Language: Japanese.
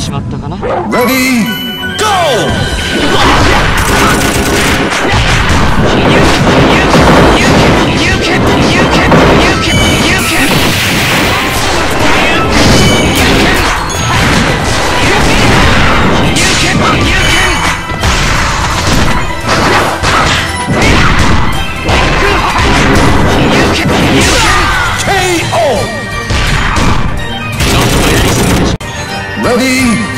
しまったかな。Ready?